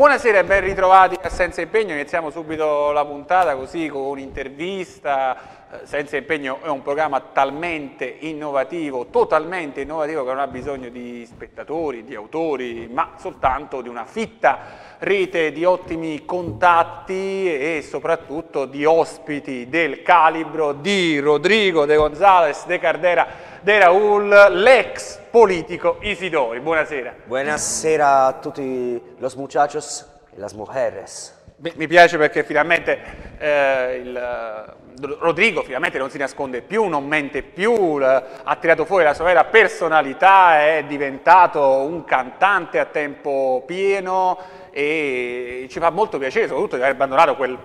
Buonasera e ben ritrovati a Senza Impegno, iniziamo subito la puntata così con un'intervista. Eh, Senza Impegno è un programma talmente innovativo, totalmente innovativo che non ha bisogno di spettatori, di autori, ma soltanto di una fitta rete di ottimi contatti e soprattutto di ospiti del calibro di Rodrigo De Gonzales De Cardera De Raul, l'ex politico Isidori. Buonasera. Buonasera a tutti los muchachos e las mujeres. Mi piace perché finalmente eh, il, eh, Rodrigo finalmente non si nasconde più, non mente più, ha tirato fuori la sua vera personalità, è diventato un cantante a tempo pieno e ci fa molto piacere soprattutto di aver abbandonato quel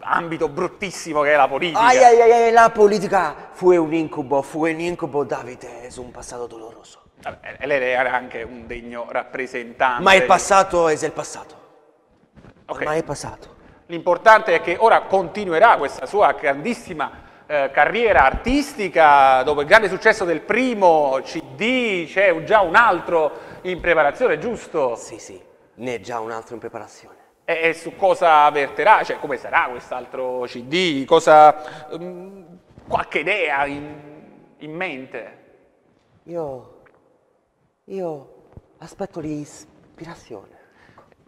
ambito bruttissimo che è la politica. Ay, ay, ay, la politica fue un incubo, fue un incubo, Davide, es un passato doloroso. Vabbè, e lei era anche un degno rappresentante. Ma il passato es el passato. Ok. Ormai è passato. L'importante è che ora continuerà questa sua grandissima eh, carriera artistica, dopo il grande successo del primo CD, c'è già un altro in preparazione, giusto? Sì, sì, ne è già un altro in preparazione. E, e su cosa verterà? Cioè, come sarà quest'altro CD? Cosa, mm, qualche idea in, in mente? Io, io aspetto l'ispirazione.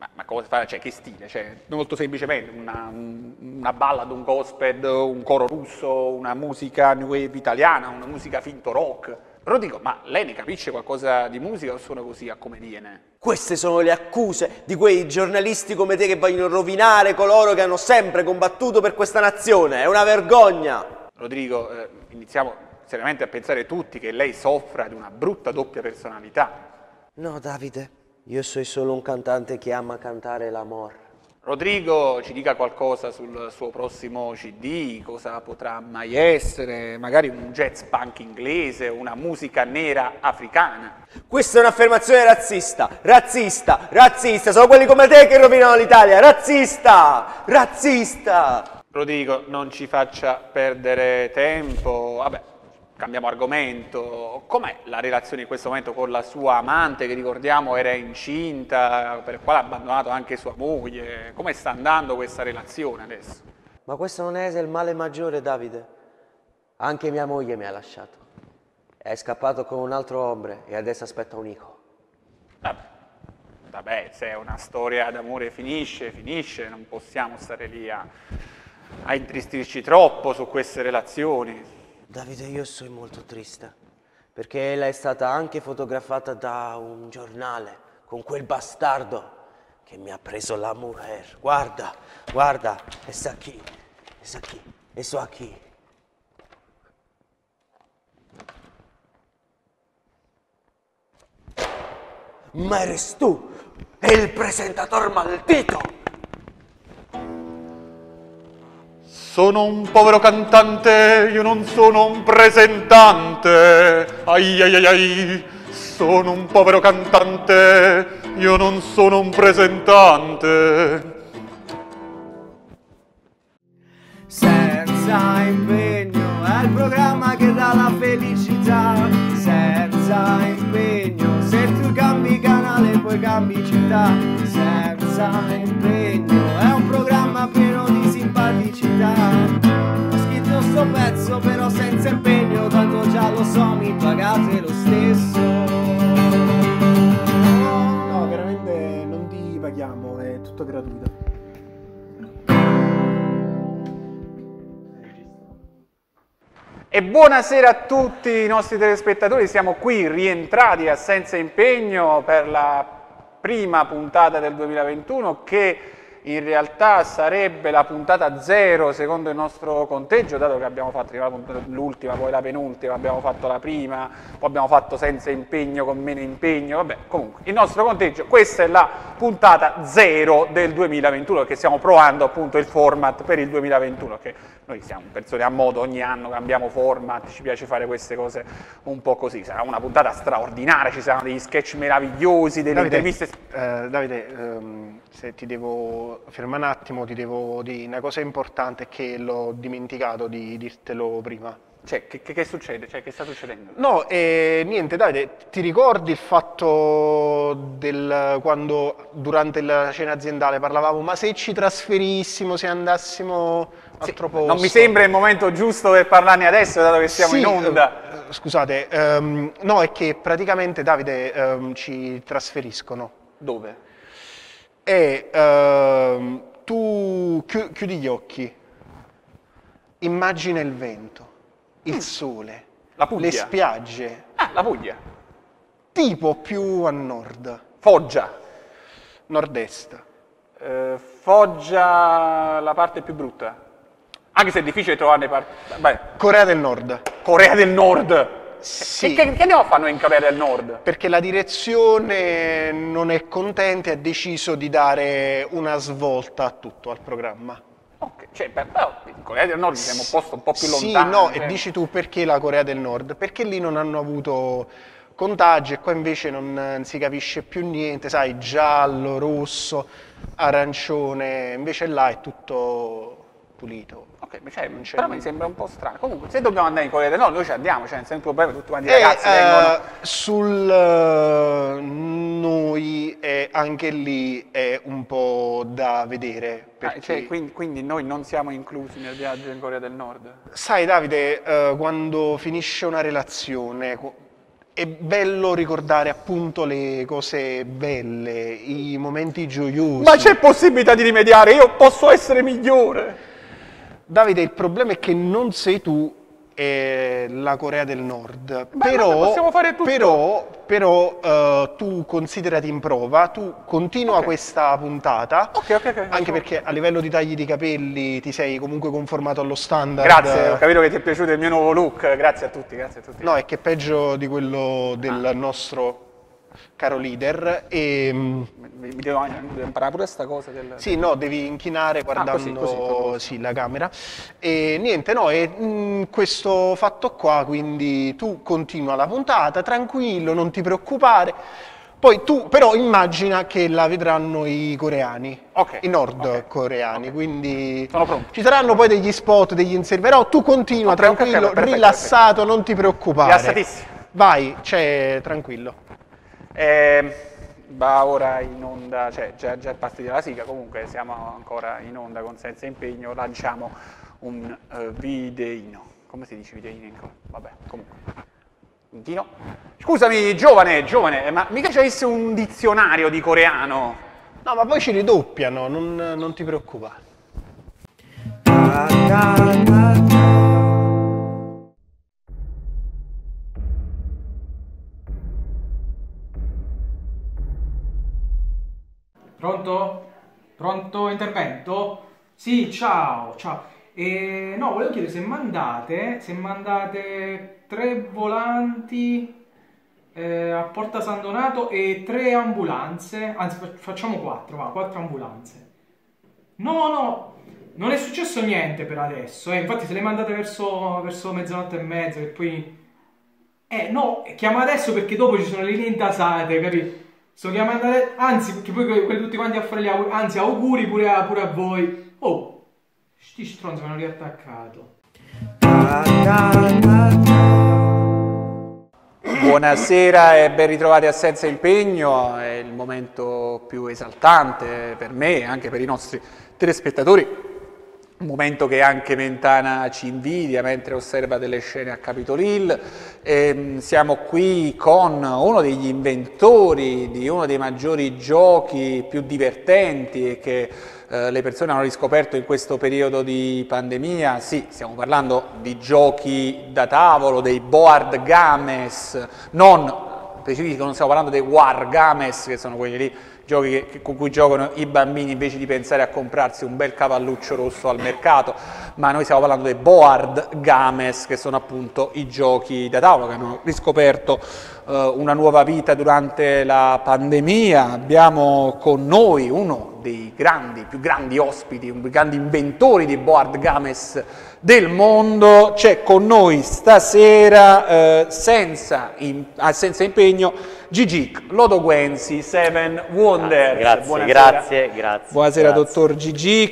Ma, ma cosa fa? Cioè, che stile? Cioè, molto semplicemente una, un- una ballad, un gospel, un coro russo, una musica new wave italiana, una musica finto rock. Però dico, ma lei ne capisce qualcosa di musica o suona così a come viene? Queste sono le accuse di quei giornalisti come te che vogliono rovinare coloro che hanno sempre combattuto per questa nazione. È una vergogna. Rodrigo, eh, iniziamo seriamente a pensare tutti che lei soffra di una brutta doppia personalità. No, Davide, io sono solo un cantante che ama cantare l'amore. Rodrigo ci dica qualcosa sul suo prossimo CD, cosa potrà mai essere, magari un jazz punk inglese, una musica nera africana. Questa è un'affermazione razzista, razzista, razzista. Sono quelli come te che rovinano l'Italia. Razzista, razzista. Rodrigo, non ci faccia perdere tempo. Vabbè, cambiamo argomento. Com'è la relazione in questo momento con la sua amante, che ricordiamo era incinta, per il quale ha abbandonato anche sua moglie? Come sta andando questa relazione adesso? Ma questo non è il male maggiore, Davide. Anche mia moglie mi ha lasciato. È scappato con un altro uomo e adesso aspetta un hijo. Vabbè, vabbè, se è una storia d'amore finisce, finisce, non possiamo stare lì a, a intristirci troppo su queste relazioni. Davide, io sono molto triste perché ella è stata anche fotografata da un giornale con quel bastardo che mi ha preso la mujer. Guarda, guarda, e sa chi, e sa chi, e so a chi. Ma eres tú, el presentador maldito. Sono un povero cantante, io non sono un presentante. Ai ai ai ai, sono un povero cantante, io non sono un presentante. Senza impegno è il programma che dà la felicità. Senza impegno, se tu cambi canale poi cambi città. Senza impegno è sto pezzo però senza impegno, tanto già lo so, mi pagate lo stesso. No, veramente non ti paghiamo, è tutto gratuito. E buonasera a tutti i nostri telespettatori, siamo qui rientrati a Senza Impegno per la prima puntata del 2021 che in realtà sarebbe la puntata zero secondo il nostro conteggio, dato che abbiamo fatto l'ultima, poi la penultima, abbiamo fatto la prima, poi abbiamo fatto senza impegno, con meno impegno, vabbè, comunque, il nostro conteggio, questa è la puntata zero del 2021, perché stiamo provando appunto il format per il 2021, che noi siamo persone a modo, ogni anno cambiamo format, ci piace fare queste cose un po' così, sarà una puntata straordinaria, ci saranno degli sketch meravigliosi, delle Davide, interviste... eh, Davide, ehm, se ti devo fermare un attimo, ti devo dire una cosa importante che l'ho dimenticato di dirtelo prima. Cioè, che, che- succede? Cioè, che sta succedendo? No, e niente, Davide, ti ricordi il fatto del quando durante la cena aziendale parlavamo, ma se ci trasferissimo, se andassimo a altro posto? Non mi sembra il momento giusto per parlarne adesso, dato che siamo Sì, in onda. eh, scusate, ehm, no, è che praticamente Davide ehm, ci trasferiscono Dove? E ehm, tu chi- chiudi gli occhi, immagina il vento, il sole, Mm. La Puglia. le spiagge, Ah, la Puglia. tipo più a nord, Foggia. nord-est. Eh, Foggia la parte più brutta. Anche se è difficile trovarne parti. Beh, Corea del Nord. Corea del Nord. Sì. Che, che, che andiamo a fare noi in Corea del Nord? Perché la direzione non è contenta e ha deciso di dare una svolta a tutto, al programma. Ok, cioè, però in Corea del Nord siamo un posto un po' più Sì, lontano. no, cioè. e dici tu perché la Corea del Nord? Perché lì non hanno avuto contagi e qua invece non si capisce più niente, sai, giallo, rosso, arancione, invece là è tutto pulito. Ok, cioè, Non c'è però mi sembra un po' strano. Comunque, se dobbiamo andare in Corea del Nord, noi ci andiamo, cioè, senza problema, tutti quanti i E, ragazzi eh, vengono. sul eh, noi eh, anche lì è un po' da vedere. Ah, Perché, cioè, quindi, quindi noi non siamo inclusi nel viaggio in Corea del Nord? Sai Davide, eh, quando finisce una relazione è bello ricordare appunto le cose belle, i momenti gioiosi. Ma c'è possibilità di rimediare, io posso essere migliore. Davide, il problema è che non sei tu e la Corea del Nord. Ma però, allora possiamo fare tutto. però, però, eh, tu considerati in prova, tu continua Ok. questa puntata. Ok, ok, ok. Anche perché a livello di tagli di capelli ti sei comunque conformato allo standard. Grazie, ho capito che ti è piaciuto il mio nuovo look. Grazie a tutti, grazie a tutti. No, è che è peggio di quello del Ah. nostro caro leader. E, mm, Mi, devo, imparare pure sta cosa del... sì, no, devi inchinare guardando Ah, così, così, sì, la camera. E niente, no, e mm, questo fatto qua, quindi tu continua la puntata, tranquillo, non ti preoccupare. Poi tu però immagina che la vedranno i coreani, Ok, i nord ok, coreani, ok. quindi ci saranno poi degli spot, degli insert, però tu continua Ok, ok, tranquillo, perfetto, rilassato, non ti preoccupare. Rilassatissimo. Vai, c'è tranquillo. Eh, va ora in onda, cioè già, già è partita la sigla, comunque siamo ancora in onda con Senza Impegno, lanciamo un eh, videino. Come si dice videino? in Vabbè, comunque. Videino. Scusami, giovane, giovane, eh, ma mica c'avessi un dizionario di coreano? No, ma poi ci ridoppiano, non, non ti preoccupare. Pronto? Pronto intervento? Sì, ciao, ciao. E, no, volevo chiedere se mandate, se mandate tre volanti eh, a Porta San Donato e tre ambulanze, anzi fa- facciamo quattro, va, quattro ambulanze. No, no, non è successo niente per adesso, eh, infatti se le mandate verso, verso mezzanotte e mezza, che poi... Eh, no, chiama adesso perché dopo ci sono le linee intasate, capito? Sto chiamando adesso, anzi, perché poi que- quelli tutti quanti a fare gli auguri, anzi, auguri pure a, pure a voi. Oh, sti stronzi mi hanno riattaccato. Buonasera e ben ritrovati a Senza Impegno, è il momento più esaltante per me e anche per i nostri telespettatori, un momento che anche Mentana ci invidia mentre osserva delle scene a Capitol Hill. Ehm, siamo qui con uno degli inventori di uno dei maggiori giochi più divertenti e che eh, le persone hanno riscoperto in questo periodo di pandemia. Sì, stiamo parlando di giochi da tavolo, dei board games, non specifico, non stiamo parlando dei war games, che sono quelli lì giochi che- con cui giocano i bambini invece di pensare a comprarsi un bel cavalluccio rosso al mercato, ma noi stiamo parlando dei board games, che sono appunto i giochi da tavolo che hanno riscoperto eh, una nuova vita durante la pandemia. Abbiamo con noi uno dei grandi, più grandi ospiti, un dei grandi inventori di board games del mondo. C'è con noi stasera, eh, senza, in- ah, senza impegno, Gigi Lodo Guenzi, Seven Wonders. Grazie, Buonasera. grazie, grazie. Buonasera grazie. dottor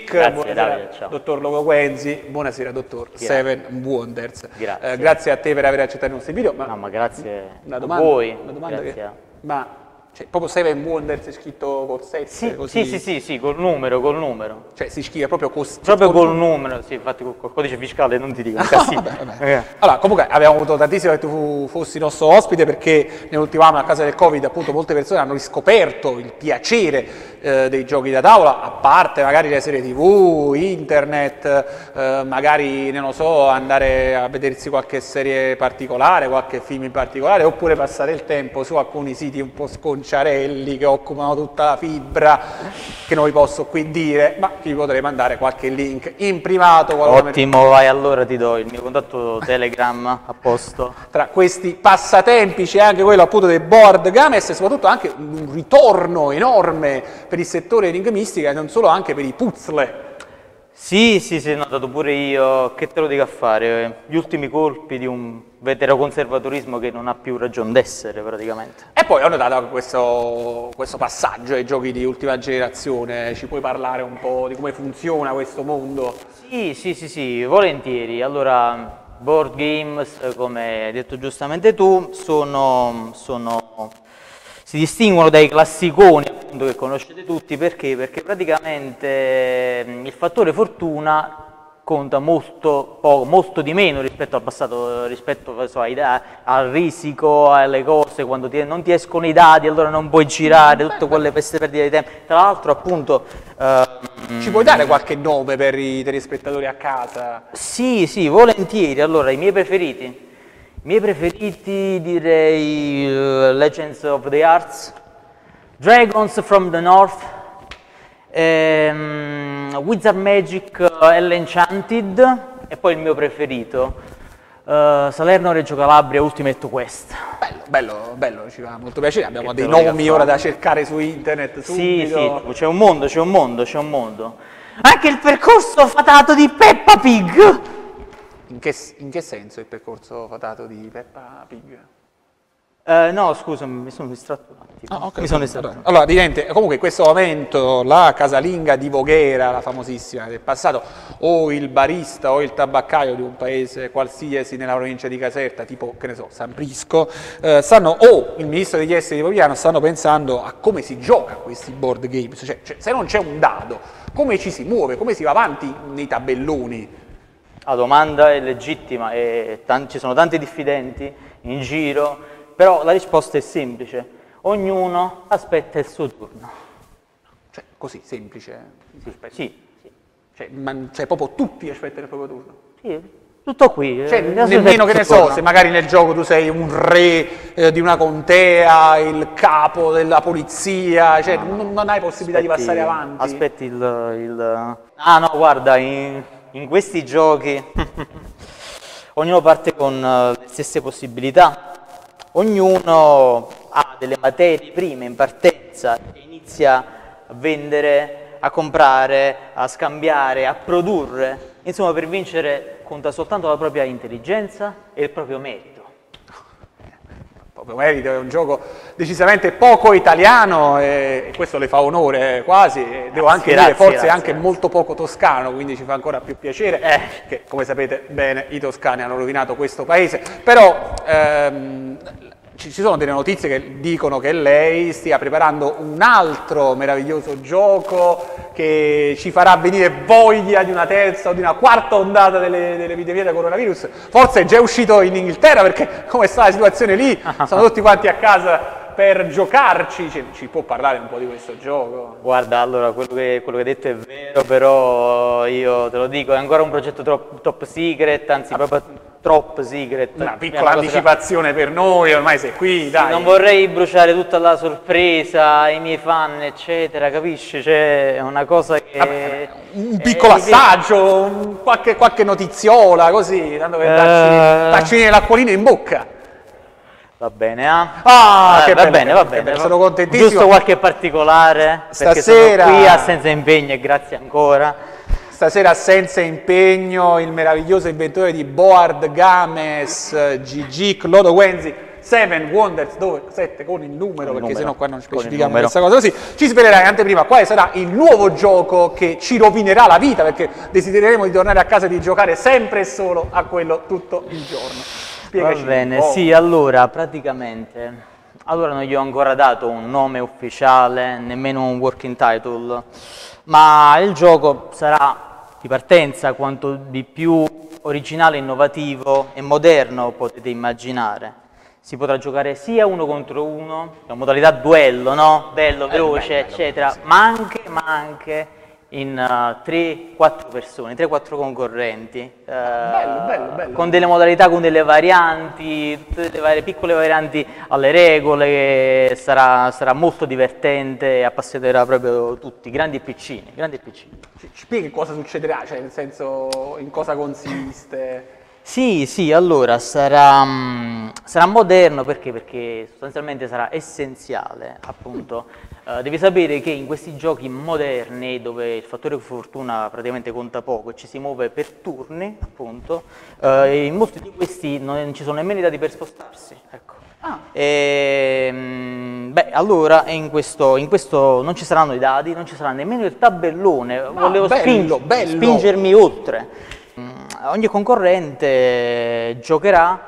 Grazie, buonasera Davide, dottor Logo Guenzi, buonasera dottor Seven Wonders. Grazie. Eh, grazie a te per aver accettato i nostri video. Ma No, ma grazie una a domanda, voi. una domanda grazie che- a- ma cioè, proprio Seven Wonders è scritto col 7 Sì, così? sì, sì, sì, sì, col numero, col numero. Cioè si scrive proprio cos- Proprio col- col numero, sì, infatti col, col codice fiscale non ti dico. Ah, casino. vabbè, vabbè. Allora, comunque abbiamo avuto tantissimo che tu fossi nostro ospite perché nell'ultimo anno a causa del Covid appunto molte persone hanno riscoperto il piacere eh, dei giochi da tavola, a parte magari le serie tv, internet, eh, magari non lo so, andare a vedersi qualche serie particolare, qualche film in particolare, oppure passare il tempo su alcuni siti un po' sconciarelli che occupano tutta la fibra, che non vi posso qui dire, ma vi potrei mandare qualche link in privato. Ottimo, vai allora ti do il mio contatto Telegram a posto. tra questi passatempi c'è anche quello appunto dei board games e soprattutto anche un ritorno enorme per il settore enigmistica e non solo anche per i puzzle. Sì, sì, sì, ho notato pure io, che te lo dico a fare, gli ultimi colpi di un veteroconservatorismo che non ha più ragione d'essere praticamente. E poi ho notato anche questo, questo passaggio ai giochi di ultima generazione, ci puoi parlare un po' di come funziona questo mondo? Sì, sì, sì, sì, volentieri. Allora, board games, eh, come hai detto giustamente tu, sono, sono- si distinguono dai classiconi appunto, che conoscete tutti perché? Perché praticamente mm, il fattore fortuna conta molto, poco, molto di meno rispetto al passato, rispetto so, ai al risico, alle cose, quando ti- non ti escono i dadi allora non puoi girare, tutte quelle queste perdite di tempo. Tra l'altro appunto... ehm, Ci puoi dare qualche nome per i telespettatori a casa? sì, sì, volentieri. Allora, i miei preferiti. I miei preferiti direi eh, Legends of the Arts, Dragons from the North, ehm, Wizard Magic eh, Enchanted e poi il mio preferito, eh, Salerno Reggio Calabria Ultimate Quest. Bello, bello, bello, ci fa molto piacere. Abbiamo Che dei nomi ora da cercare su internet Sì, subito. sì, c'è un mondo, c'è un mondo, c'è un mondo. Anche il percorso fatato di Peppa Pig. In che, in che senso il percorso fatato di Peppa Pig? Eh, no, scusa, mi sono distratto un attimo. Ah, ok. Mi sono distratto. Allora, evidente, comunque in questo momento la casalinga di Voghera, la famosissima del passato, o il barista o il tabaccaio di un paese qualsiasi nella provincia di Caserta, tipo, che ne so, San Prisco, eh, stanno, o il ministro degli esteri di Pogliano, stanno pensando a come si gioca a questi board games, cioè, cioè, se non c'è un dado, come ci si muove, come si va avanti nei tabelloni. La domanda è legittima e tan- ci sono tanti diffidenti in giro, però la risposta è semplice. Ognuno aspetta il suo turno. Cioè, così, semplice. Sì, sì, sì. Cioè, ma, cioè, proprio tutti aspettano il proprio turno. Sì, tutto qui. Cioè, eh, adesso nemmeno che ne so, se magari nel gioco tu sei un re eh, di una contea, il capo della polizia, cioè non, non hai possibilità di Aspetti- passare avanti. Aspetti il, il- Ah no, guarda, in, in questi giochi ognuno parte con eh, le stesse possibilità, ognuno ha delle materie prime in partenza e inizia a vendere, a comprare, a scambiare, a produrre. Insomma, per vincere conta soltanto la propria intelligenza e il proprio merito. Merito, è un gioco decisamente poco italiano e, questo le fa onore eh, quasi, devo anche Grazie, dire forse grazie, anche grazie. molto poco toscano, quindi ci fa ancora più piacere Eh. che come sapete bene i toscani hanno rovinato questo paese, però ehm, ci sono delle notizie che dicono che lei stia preparando un altro meraviglioso gioco che ci farà venire voglia di una terza o di una quarta ondata delle, delle epidemie da coronavirus. Forse è già uscito in Inghilterra perché come sta la situazione lì, sono tutti quanti a casa per giocarci. Ci, ci può parlare un po' di questo gioco? Guarda, allora, quello che, quello che hai detto è vero, però io te lo dico, è ancora un progetto top, top secret, anzi proprio top secret. Una piccola anticipazione per noi, ormai sei qui, dai. Non vorrei bruciare tutta la sorpresa ai miei fan, eccetera, capisci? C'è una cosa che... Vabbè, un eh, piccolo assaggio, un- qualche, qualche notiziola, così, tanto per darci, Eh. darci l'acquolina in bocca. Va bene, ah? Ah, Eh, che va bello, bene, va bene. bello, sono contentissimo. Giusto qualche particolare? Perché Stasera- sono qui a senza impegno e grazie ancora. Stasera senza impegno il meraviglioso inventore di Board Games, GG, Clodo Wenzi, Seven Wonders, dove 7 con il numero, perché numero, sennò qua non il specifichiamo questa cosa così. Ci svelerai in anteprima quale sarà il nuovo gioco che ci rovinerà la vita, perché desidereremo di tornare a casa e di giocare sempre e solo a quello tutto il giorno. Va Spiegaci bene, un po'. sì, allora praticamente allora non gli ho ancora dato un nome ufficiale, nemmeno un working title, ma il gioco sarà di partenza quanto di più originale, innovativo e moderno potete immaginare. Si potrà giocare sia uno contro uno, una modalità duello, no? Bello, veloce, eccetera, ma anche, ma anche in 3-4 persone, 3-4 concorrenti. eh, bello, bello, bello. Con delle modalità, con delle varianti, tutte delle varie piccole varianti alle regole, che sarà, sarà molto divertente e appassionerà proprio tutti, grandi e piccini, grandi e piccini. Ci, ci spieghi cosa succederà, cioè nel senso in cosa consiste? Sì, sì, allora sarà, mm, sarà moderno perché? Perché sostanzialmente sarà essenziale, appunto. Eh, devi sapere che in questi giochi moderni, dove il fattore fortuna praticamente conta poco e ci si muove per turni, appunto, eh, in molti di questi non ci sono nemmeno i dati per spostarsi. Ecco. E, mm, beh, allora in questo, in questo non ci saranno i dadi, non ci sarà nemmeno il tabellone. Volevo bello, sping- bello. spingermi oltre. Mm, Ogni concorrente giocherà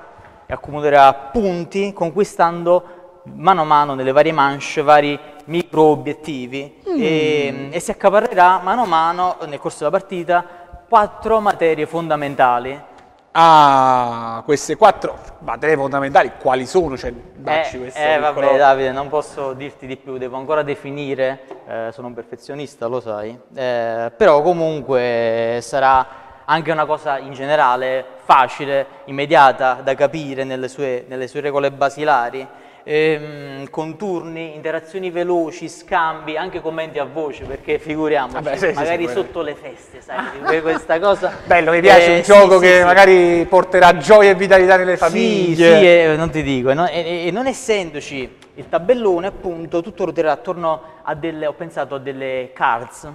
e accumulerà punti conquistando mano a mano nelle varie manche vari micro obiettivi e, e si accaparrerà mano a mano nel corso della partita quattro materie fondamentali. Ah, queste quattro materie fondamentali, quali sono? Cioè, dacci Eh, questo eh, vabbè piccolo- Davide, non posso dirti di più, devo ancora definire, eh, sono un perfezionista, lo sai, eh, però comunque sarà anche una cosa in generale facile, immediata da capire nelle sue, nelle sue regole basilari, ehm, con turni, interazioni veloci, scambi, anche commenti a voce, perché figuriamoci, Vabbè, sì, magari sì, sotto le feste, sai, questa cosa... Bello, mi piace Eh, un sì, gioco che magari porterà gioia e vitalità nelle famiglie. Sì, sì, eh, non ti dico, e non, e- e non essendoci il tabellone, appunto, tutto ruoterà attorno a delle, ho pensato a delle cards,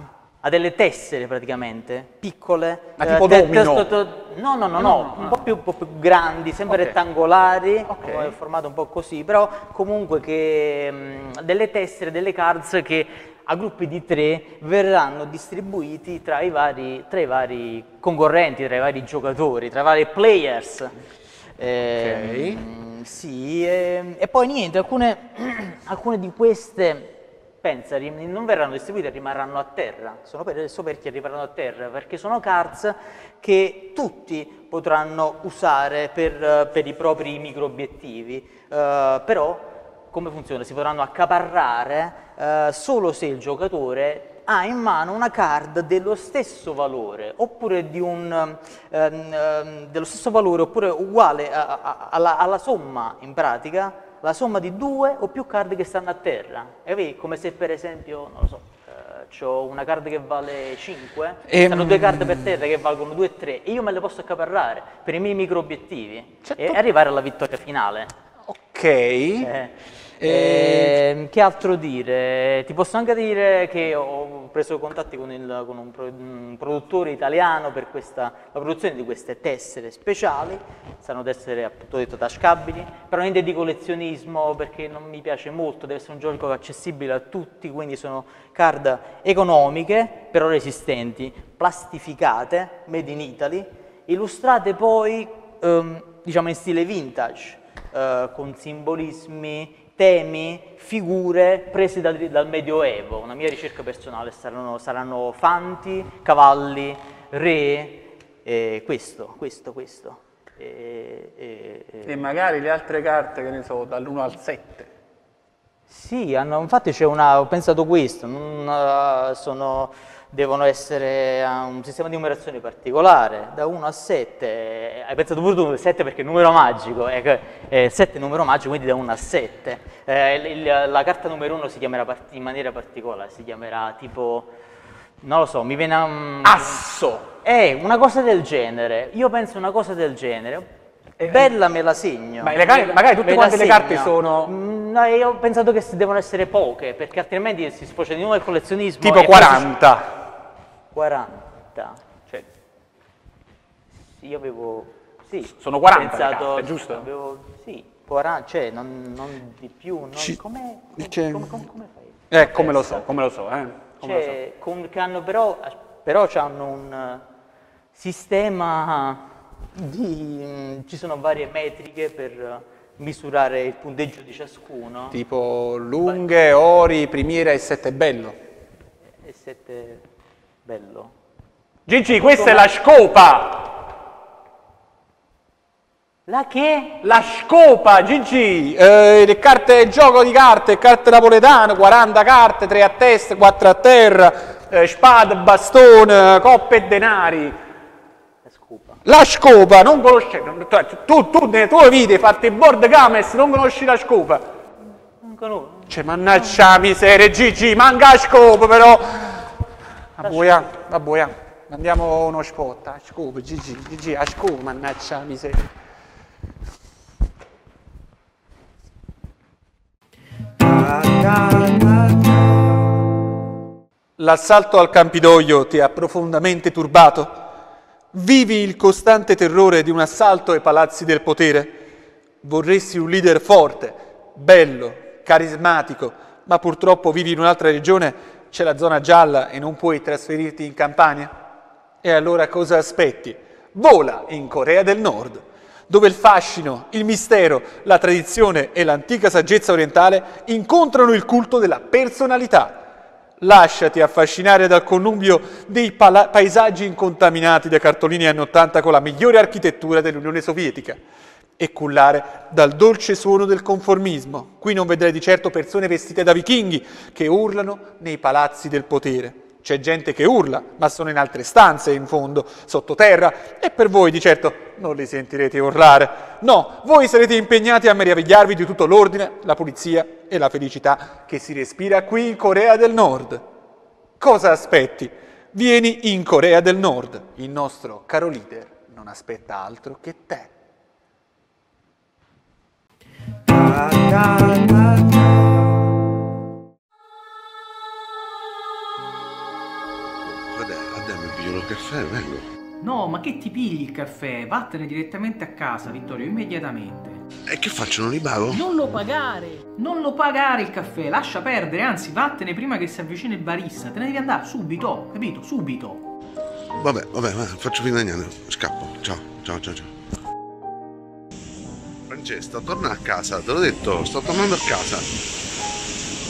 a delle tessere praticamente, piccole. Ma eh, tipo te- domino? no, no, no, no, un, po più, grandi, sempre rettangolari, Ok. come formato un po' così, però comunque che mh, delle tessere, delle cards che a gruppi di tre verranno distribuiti tra i vari, tra i vari concorrenti, tra i vari giocatori, tra i vari players. Ehm, sì, ehm, e poi niente, alcune, alcune di queste, pensa, non verranno distribuite, rimarranno a terra, sono per, so perché rimarranno a terra, perché sono cards che tutti potranno usare per, per i propri micro obiettivi, Eh, però come funziona? Si potranno accaparrare eh, solo se il giocatore ha in mano una card dello stesso valore, oppure di un, ehm, dello stesso valore, oppure uguale a- a- alla, alla somma in pratica, la somma di due o più card che stanno a terra. E vedi, come se per esempio, non lo so, ho una card che vale 5, Ehm. stanno due carte per terra che valgono 2 e 3 e io me le posso accaparrare per i miei micro obiettivi Certo. e arrivare alla vittoria finale. Ok. Eh, ehm, che altro dire? Ti posso anche dire che ho preso contatti con, il- con un produttore italiano per questa, la produzione di queste tessere speciali, saranno tessere appunto detto tascabili, però niente di collezionismo perché non mi piace molto, deve essere un gioco accessibile a tutti, quindi sono card economiche però resistenti, plastificate, made in Italy, illustrate poi ehm, diciamo in stile vintage, eh, con simbolismi, temi, figure prese dal, dal Medioevo. Una mia ricerca personale saranno, saranno fanti, cavalli, re, e questo, questo, questo. E- e- e- E magari le altre carte, che ne so, dall'1 al 7. Sì, hanno- infatti c'è una, ho pensato questo, non, eh, sono, devono essere a un sistema di numerazione particolare, da 1 a 7, hai pensato pure tu 7 perché è numero magico, eh, 7 è un numero magico, quindi da 1 a 7. Eh, il- la carta numero 1 si chiamerà in maniera particolare, si chiamerà tipo, non lo so, mi viene a... un- Asso! eh, una cosa del genere. Io penso una cosa del genere. Bella me la segno. Ma le carte- magari tutte quante le carte sono- Mm, no, io ho pensato che devono essere poche, perché altrimenti si sfocia di nuovo il collezionismo. Tipo e poi si- 40. 40. Cioè, Sì, io avevo... Sì, Sono 40 le pensato, carte, giusto? Avevo, sì, 40, cioè non, non di più. Non, Ci- come, come, come- come- fai? Eh, come lo so, come lo so, eh. Come lo so. Cioè, con, che hanno però, però hanno un eh, sistema di... mm, ci sono varie metriche per misurare il punteggio di ciascuno. Tipo lunghe, ori, primiera e sette bello. E sette... bello. Gigi, questa è la scopa! La che? La scopa, Gigi! Eh, le carte, gioco di carte, carte napoletane, 40 carte, 3 a testa, 4 a terra, eh, spada, bastone, coppe e denari. La scopa. La scopa, non conosci, tu, tu, nelle tue vite il board games, non conosci la scopa. Non conosco. Cioè, mannaggia la miseria, Gigi, manca la scopa però. A boia, a boia. Andiamo uno spot, a scopa, Gigi, Gigi, a scopa, mannaggia miseria. L'assalto al Campidoglio ti ha profondamente turbato? Vivi il costante terrore di un assalto ai palazzi del potere? Vorresti un leader forte, bello, carismatico, ma purtroppo vivi in un'altra regione, c'è la zona gialla e non puoi trasferirti in Campania? E allora cosa aspetti? Vola in Corea del Nord, dove il fascino, il mistero, la tradizione e l'antica saggezza orientale incontrano il culto della personalità. Lasciati affascinare dal connubio dei paesaggi incontaminati da cartolini anni 80 con la migliore architettura dell'Unione Sovietica e cullare dal dolce suono del conformismo. Qui non vedrai di certo persone vestite da vichinghi che urlano nei palazzi del potere. C'è gente che urla, ma sono in altre stanze, in fondo, sottoterra, e per voi di certo non li sentirete urlare. No, voi sarete impegnati a meravigliarvi di tutto l'ordine, la pulizia e la felicità che si respira qui in Corea del Nord. Cosa aspetti? Vieni in Corea del Nord. Il nostro caro leader non aspetta altro che te. Guarda, adesso mi piglio il caffè, vengo. No, ma che ti pigli il caffè? Vattene direttamente a casa, Vittorio, immediatamente. E che faccio, non li pago? Non lo pagare! Non lo pagare il caffè, lascia perdere, anzi vattene prima che si avvicini il barista, te ne devi andare subito, capito? Subito. Vabbè, vabbè, vabbè, faccio finta di niente. Scappo. Ciao, ciao, ciao, ciao. Francesca, torna a casa, te l'ho detto, sto tornando a casa.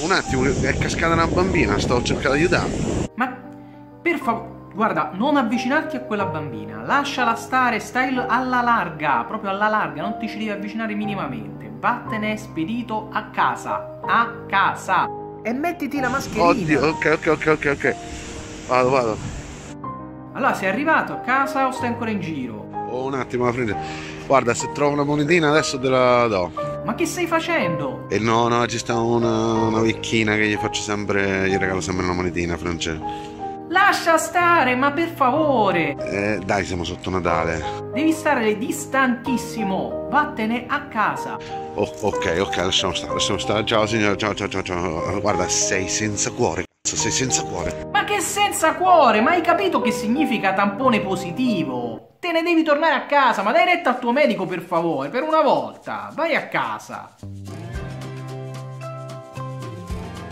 Un attimo, è cascata una bambina, sto cercando di aiutare. Ma per favore, guarda, non avvicinarti a quella bambina, lasciala stare, stai alla larga, proprio alla larga, non ti ci devi avvicinare minimamente. Vattene spedito a casa, a casa. E mettiti la mascherina. Oddio, ok, ok, ok, ok, ok. Vado, vado. Allora, sei arrivato a casa o stai ancora in giro? Oh, un attimo, la prendo. Guarda, se trovo una monetina adesso te la do. Ma che stai facendo? E no, no, ci sta una, una vecchina che gli faccio sempre, gli regalo sempre una monetina, Francesco. Lascia stare, ma per favore! Eh, dai, siamo sotto Natale. Devi stare distantissimo. Vattene a casa. Oh, ok, ok, lasciamo stare, lasciamo stare. Ciao signora, ciao, ciao, ciao, ciao. Guarda, sei senza cuore, cazzo, sei senza cuore. Ma che senza cuore? Ma hai capito che significa tampone positivo? Te ne devi tornare a casa, ma dai retta al tuo medico per favore, per una volta. Vai a casa.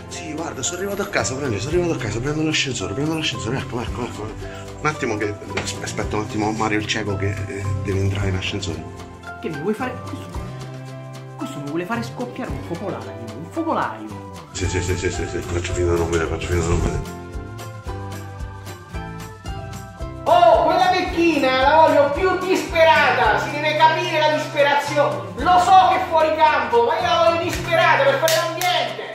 Sì, guarda, sono arrivato a casa, prendi, sono arrivato a casa, prendo l'ascensore, prendo l'ascensore, ecco, ecco, ecco. Un attimo che, aspetta un attimo Mario il cieco che eh, deve entrare in ascensore. Che mi vuoi fare? Questo, questo mi vuole fare scoppiare un focolaio. Un focolaio. Sì, sì, sì, sì, sì, sì, faccio finta di non vedere, faccio finta di non vedere. Oh, vecchina la voglio più disperata, si deve capire la disperazione. Lo so che è fuori campo, ma io la voglio disperata per fare l'ambiente.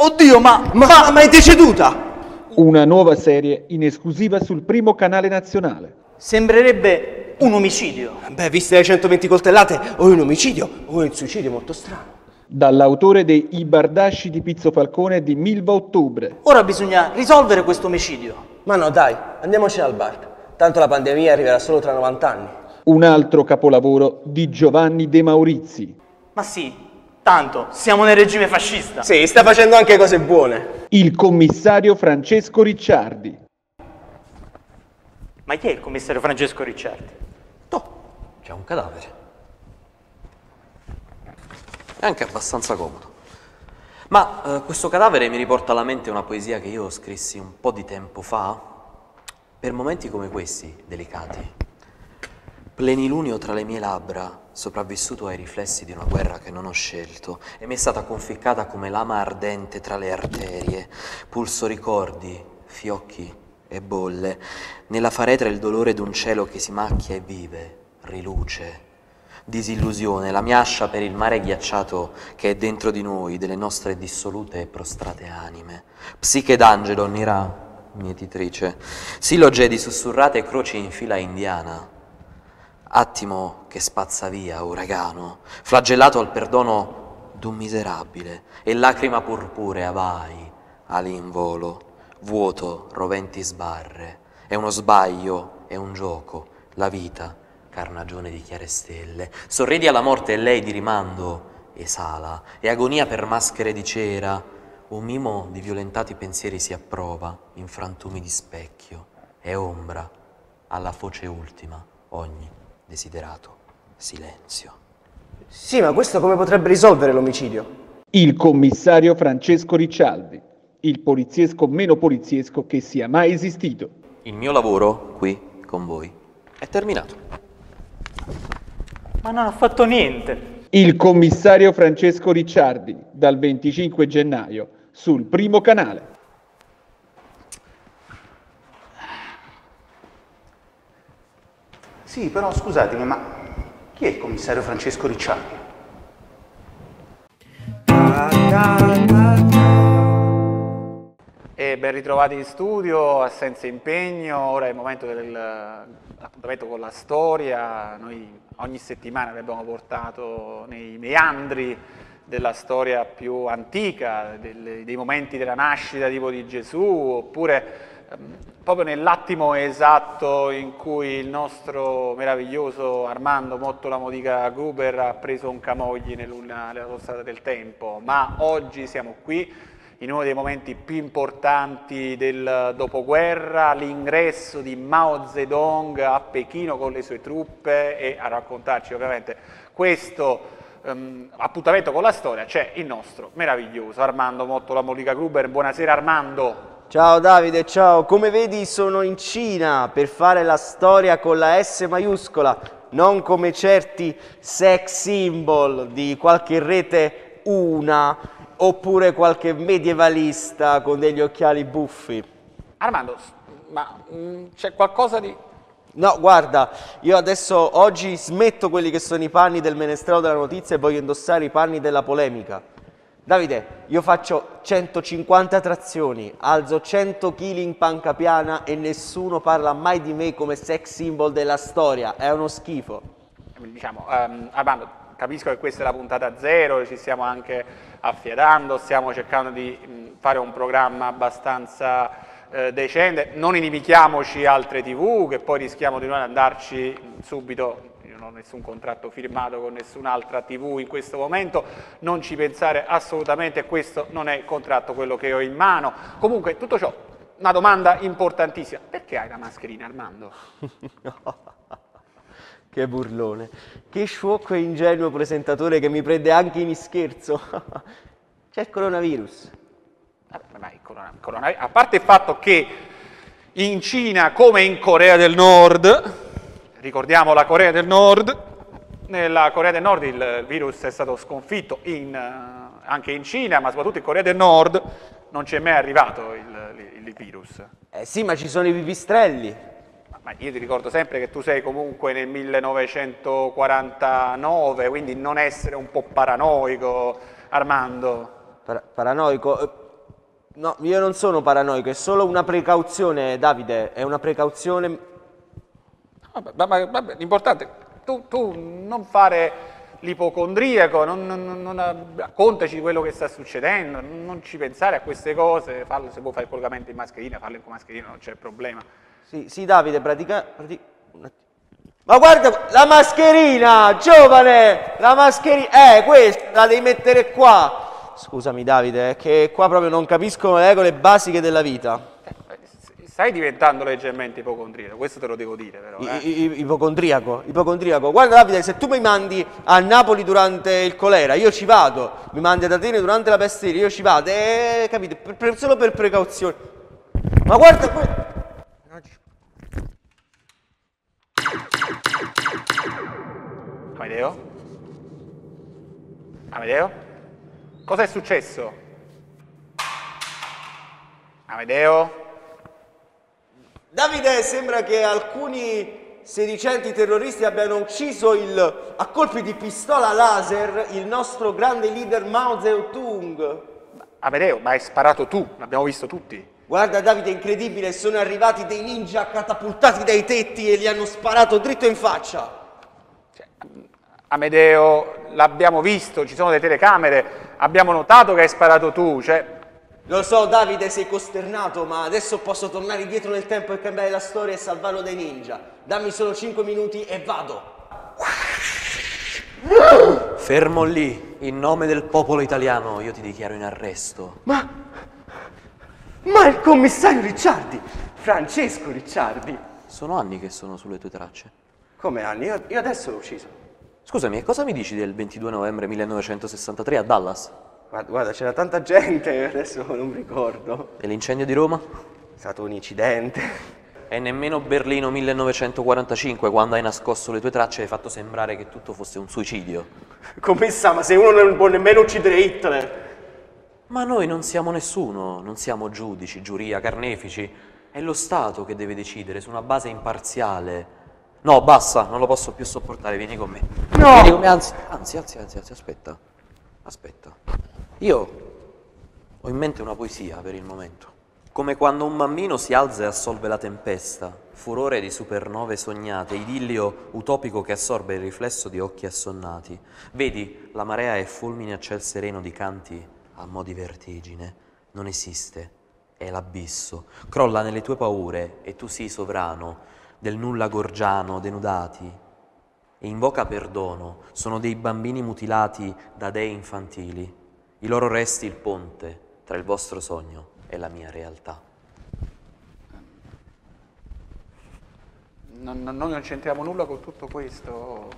Oddio, ma, ma, ma è deceduta! Una nuova serie in esclusiva sul primo canale nazionale. Sembrerebbe un omicidio. Beh, viste le 120 coltellate, o è un omicidio o è un suicidio molto strano. Dall'autore dei I Bardasci di Pizzo Falcone di Milva Ottobre. Ora bisogna risolvere questo omicidio. Ma no, dai, andiamoci al bar. Tanto la pandemia arriverà solo tra 90 anni. Un altro capolavoro di Giovanni De Maurizi. Ma sì, tanto, siamo nel regime fascista. Sì, sta facendo anche cose buone. Il commissario Francesco Ricciardi. Ma chi è il commissario Francesco Ricciardi? C'è un cadavere. È anche abbastanza comodo. Ma eh, questo cadavere mi riporta alla mente una poesia che io scrissi un po' di tempo fa, per momenti come questi, delicati. Plenilunio tra le mie labbra, sopravvissuto ai riflessi di una guerra che non ho scelto, e mi è stata conficcata come lama ardente tra le arterie, pulso ricordi, fiocchi e bolle, nella faretra il dolore d'un cielo che si macchia e vive, riluce. Disillusione, la miascia per il mare ghiacciato che è dentro di noi, delle nostre dissolute e prostrate anime. Psiche d'angelo, Nira, mietitrice, siloge di sussurrate croci in fila indiana. Attimo che spazza via, uragano, flagellato al perdono d'un miserabile, e lacrima purpurea vai, ali in volo, vuoto, roventi sbarre, è uno sbaglio, è un gioco, la vita, carnagione di chiare stelle, sorridi alla morte e lei di rimando esala, e agonia per maschere di cera, un mimo di violentati pensieri si approva in frantumi di specchio, è ombra, alla foce ultima, ogni desiderato silenzio. Sì, ma questo come potrebbe risolvere l'omicidio? Il commissario Francesco Ricciardi. Il poliziesco meno poliziesco che sia mai esistito. Il mio lavoro qui con voi è terminato. Ma non ha fatto niente. Il commissario Francesco Ricciardi. Dal 25 gennaio sul primo canale. Sì, però scusatemi, ma chi è il commissario Francesco Ricciardi? E ben ritrovati in studio, a senza impegno, ora è il momento dell'appuntamento con la storia, noi ogni settimana vi abbiamo portato nei meandri della storia più antica, delle- dei momenti della nascita tipo di Gesù, oppure ehm, proprio nell'attimo esatto in cui il nostro meraviglioso Armando Mottola Modica Gruber ha preso un camogli nella sua strada del tempo, ma oggi siamo qui in uno dei momenti più importanti del dopoguerra, l'ingresso di Mao Zedong a Pechino con le sue truppe e a raccontarci ovviamente questo ehm, appuntamento con la storia c'è il nostro meraviglioso Armando Mottola Modica Gruber. Buonasera Armando. Ciao Davide, ciao. Come vedi sono in Cina per fare la storia con la S maiuscola, non come certi sex symbol di qualche rete una oppure qualche medievalista con degli occhiali buffi. Armando, ma mm, c'è qualcosa di... No, guarda, io adesso oggi smetto quelli che sono i panni del menestrello della notizia e voglio indossare i panni della polemica. Davide, io faccio 150 trazioni, alzo 100 kg in panca piana e nessuno parla mai di me come sex symbol della storia, è uno schifo. diciamo, ehm, Armando, capisco che questa è la puntata zero, ci stiamo anche affiatando, stiamo cercando di fare un programma abbastanza eh, decente, non inimichiamoci altre tv che poi rischiamo di non andarci subito, io non ho nessun contratto firmato con nessun'altra tv in questo momento, non ci pensare assolutamente, questo non è il contratto quello che ho in mano. Comunque, tutto ciò, una domanda importantissima, perché hai la mascherina Armando? Che burlone. Che sciocco e ingenuo presentatore che mi prende anche in scherzo. C'è il coronavirus. A parte il fatto che in Cina come in Corea del Nord, ricordiamo la Corea del Nord, nella Corea del Nord il virus è stato sconfitto in, eh, anche in Cina, ma soprattutto in Corea del Nord non ci è mai arrivato il, il- il virus. Eh sì, ma ci sono i pipistrelli. Ma- Ma io ti ricordo sempre che tu sei comunque nel 1949, quindi non essere un po' paranoico, Armando. Para- paranoico? Eh, No, io non sono paranoico, è solo una precauzione, Davide, è una precauzione. Vabbè, ma- ma- vabbè, l'importante, tu, tu non fare l'ipocondriaco, non, non, non, contaci quello che sta succedendo, non ci pensare a queste cose, fallo, se vuoi fare il collegamento in mascherina, fallo con mascherina, non c'è problema. Sì, sì, Davide, pratica... pratica... Ma guarda, la mascherina, giovane, la mascherina, eh, questa la devi mettere qua. Scusami Davide, che qua proprio non capisco le regole basiche della vita. Stai diventando leggermente ipocondriaco, questo te lo devo dire però. Eh. I, i, ipocondriaco, ipocondriaco. Guarda Davide, se tu mi mandi a Napoli durante il colera, io ci vado. Mi mandi ad Atene durante la peste, io ci vado. Eh, capite? Per, per, solo per precauzione. Ma guarda qui... Amedeo? Amedeo? Cosa è successo? Amedeo? Davide, sembra che alcuni sedicenti terroristi abbiano ucciso il, a colpi di pistola laser il nostro grande leader Mao Zedong. Amedeo, ma hai sparato tu, l'abbiamo visto tutti. Guarda Davide, incredibile, sono arrivati dei ninja catapultati dai tetti e li hanno sparato dritto in faccia. Cioè, Amedeo, l'abbiamo visto, ci sono le telecamere, abbiamo notato che hai sparato tu, cioè... Lo so Davide, sei costernato, ma adesso posso tornare indietro nel tempo e cambiare la storia e salvarlo dai ninja. Dammi solo 5 minuti e vado. Fermo lì, in nome del popolo italiano, io ti dichiaro in arresto. Ma... Ma il commissario Ricciardi! Francesco Ricciardi! Sono anni che sono sulle tue tracce. Come anni? Io, io adesso l'ho ucciso. Scusami, cosa mi dici del 22 novembre 1963 a Dallas? Guarda, guarda c'era tanta gente, adesso non mi ricordo. E l'incendio di Roma? È stato un incidente. E nemmeno Berlino 1945, quando hai nascosto le tue tracce, hai fatto sembrare che tutto fosse un suicidio. Commessa, ma se uno non può nemmeno uccidere Hitler... Ma noi non siamo nessuno, non siamo giudici, giuria, carnefici. È lo Stato che deve decidere su una base imparziale. No, basta, non lo posso più sopportare, vieni con me. No! Vieni con me, anzi, anzi, anzi, anzi, anzi aspetta. Aspetta. Io ho in mente una poesia per il momento. Come quando un bambino si alza e assolve la tempesta, furore di supernove sognate, idillio utopico che assorbe il riflesso di occhi assonnati. Vedi, la marea è fulmine a ciel sereno di canti a mo' di vertigine. Non esiste, è l'abisso. Crolla nelle tue paure e tu sii sovrano del nulla gorgiano denudati. E invoca perdono, sono dei bambini mutilati da dei infantili. I loro resti il ponte tra il vostro sogno e la mia realtà. Non, non, noi non c'entriamo nulla con tutto questo.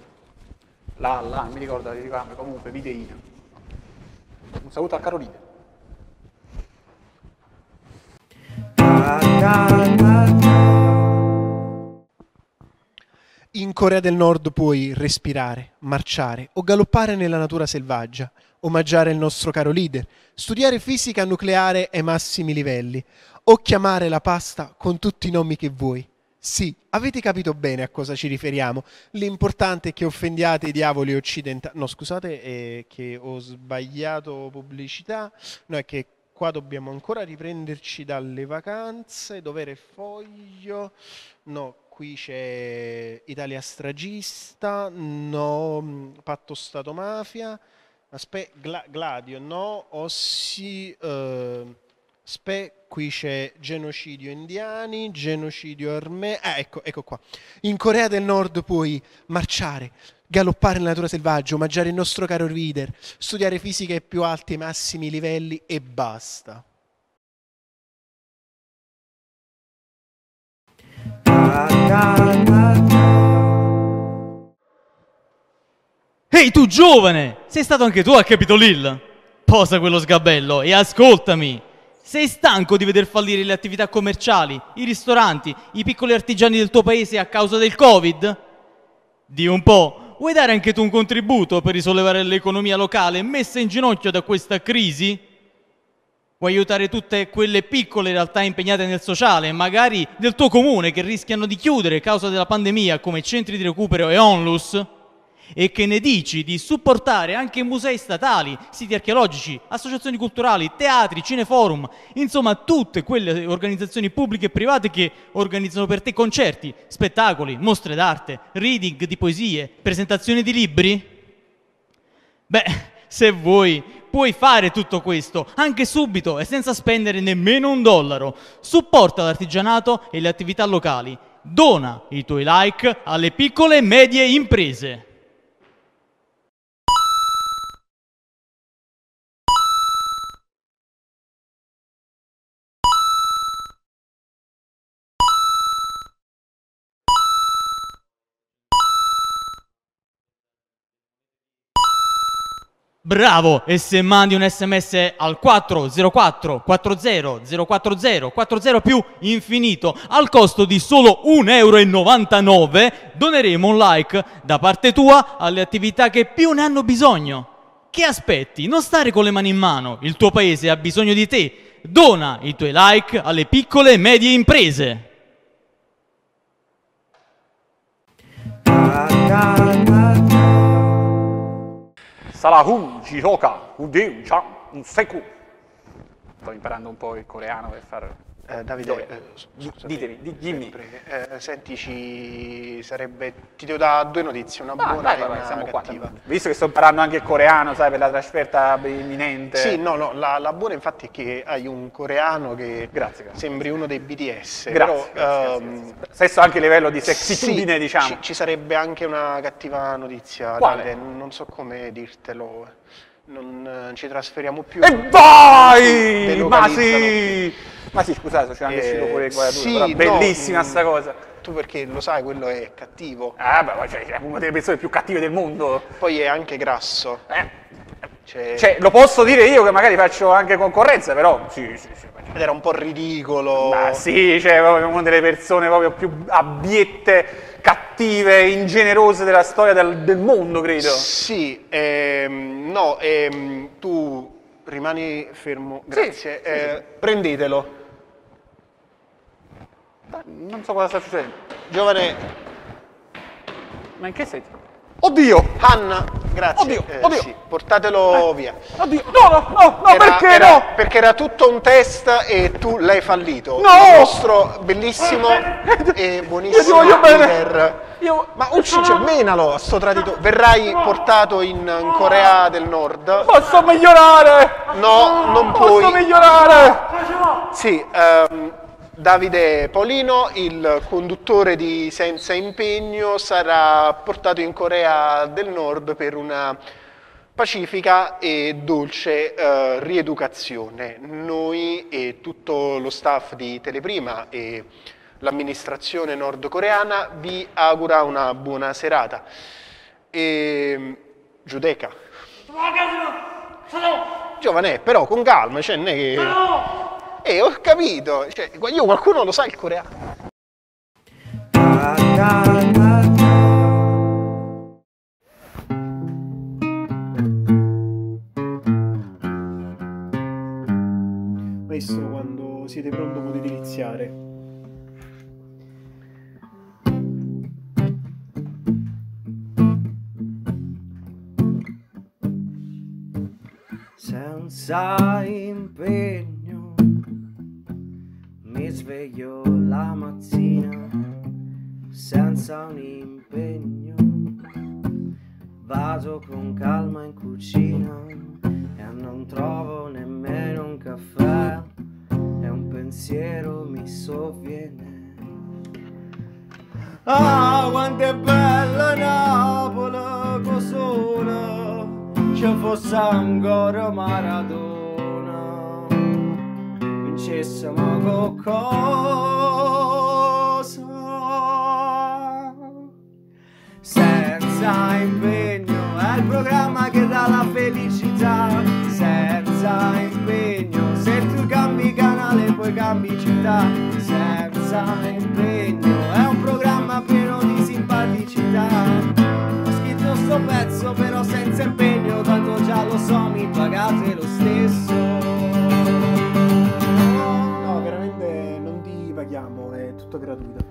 Là, là, mi ricordo di ricambio, comunque, videina. Un saluto a Carolina. In Corea del Nord puoi respirare, marciare o galoppare nella natura selvaggia, omaggiare il nostro caro leader, studiare fisica nucleare ai massimi livelli o chiamare la pasta con tutti i nomi che vuoi. Sì, avete capito bene a cosa ci riferiamo. L'importante è che offendiate i diavoli occidentali. No, scusate, è che ho sbagliato pubblicità. No, è che qua dobbiamo ancora riprenderci dalle vacanze. Dov'era il foglio? No, qui c'è Italia stragista. No, patto Stato-mafia. Aspetta, Gla- Gladio, no, Ossi... Eh, Spe, qui c'è genocidio indiani, genocidio armeno. Ah, ecco, ecco qua. In Corea del Nord puoi marciare, galoppare nella natura selvaggia, omaggiare il nostro caro leader, studiare fisica ai più alti e massimi livelli e basta. Ehi tu giovane, sei stato anche tu a Capitol Hill? Posa quello sgabello e ascoltami. Sei stanco di veder fallire le attività commerciali, i ristoranti, i piccoli artigiani del tuo paese a causa del Covid? Di un po', vuoi dare anche tu un contributo per risollevare l'economia locale messa in ginocchio da questa crisi? Vuoi aiutare tutte quelle piccole realtà impegnate nel sociale, magari del tuo comune, che rischiano di chiudere a causa della pandemia come centri di recupero e onlus? E che ne dici di supportare anche musei statali, siti archeologici, associazioni culturali, teatri, cineforum, insomma tutte quelle organizzazioni pubbliche e private che organizzano per te concerti, spettacoli, mostre d'arte, reading di poesie, presentazioni di libri? Beh, se vuoi, puoi fare tutto questo, anche subito e senza spendere nemmeno un dollaro. Supporta l'artigianato e le attività locali. Dona i tuoi like alle piccole e medie imprese. Bravo! E se mandi un sms al 404 40 040 40 più infinito al costo di solo 1,99 euro, doneremo un like da parte tua alle attività che più ne hanno bisogno. Che aspetti? Non stare con le mani in mano, il tuo paese ha bisogno di te. Dona i tuoi like alle piccole e medie imprese. Salahun, Jihoka, Udeu, Chan, Seku. Sto imparando un po' il coreano per far... Eh, Davide, eh, Di- scusate, ditemi, di- dimmi. eh, senti, ci sarebbe... Ti devo dare due notizie, una Ah, buona e vai, vai, una siamo qua. cattiva. Visto che sto imparando anche il coreano, sai, per la trasferta imminente. Sì, no, no, la, la buona infatti è che hai un coreano che Grazie, grazie. sembri uno dei BTS. Grazie, però, grazie, grazie. Stesso anche a livello di sexitudine, sì, diciamo. Ci, ci sarebbe anche una cattiva notizia, Quale? Davide, non so come dirtelo. Non eh, ci trasferiamo più. E vai! Ma sì! Ma sì, scusate, c'è anche Eh, pure il quadratura, sì, però no, bellissima mm, sta cosa. Tu perché lo sai, quello è cattivo. Ah, beh, ma cioè, è una delle persone più cattive del mondo. Poi è anche grasso. Eh. Cioè, Cioè, lo posso dire io che magari faccio anche concorrenza, però sì, sì, sì. ed era un po' ridicolo. Ma sì, cioè, proprio una delle persone proprio più abiette, cattive, ingenerose della storia del, del mondo, credo. Sì, ehm, no, ehm, tu rimani fermo, grazie. sì, Eh, Prendetelo. Non so cosa sta succedendo. Giovane Ma in che senso? Oddio! Hanna, grazie. Oddio, Eh, oddio. sì, portatelo via. Oddio! No, no, no, no, Era- perché era- no? Perché era tutto un test e tu l'hai fallito. No! Il nostro bellissimo e buonissimo Io leader. Io... Ma uccide, menalo a sto tradito. Verrai portato in, in Corea del Nord. Posso migliorare! No, non Posso puoi. migliorare! Sì, ehm, Davide Polino, il conduttore di Senza Impegno, sarà portato in Corea del Nord per una pacifica e dolce eh, rieducazione. Noi e tutto lo staff di Teleprima e l'amministrazione nordcoreana vi augura una buona serata. E... Giudeca. Giovane, però con calma, cioè non è che... Eh, ho capito, cioè, io qualcuno lo sa il coreano. Maestro, quando siete pronto potete iniziare. senza impegno. Sveglio la mattina senza un impegno. Vado con calma in cucina e non trovo nemmeno un caffè. E un pensiero mi sovviene. Ah, quanto è bella Napoli, cos'ora ci fosse ancora Maradona vincessimo qualcosa senza impegno è il programma che dà la felicità. Senza impegno se tu cambi canale poi cambi città. Senza impegno è un programma pieno di simpaticità. Ho scritto sto pezzo però senza impegno tanto già lo so mi pagate lo stesso tutto gratuito.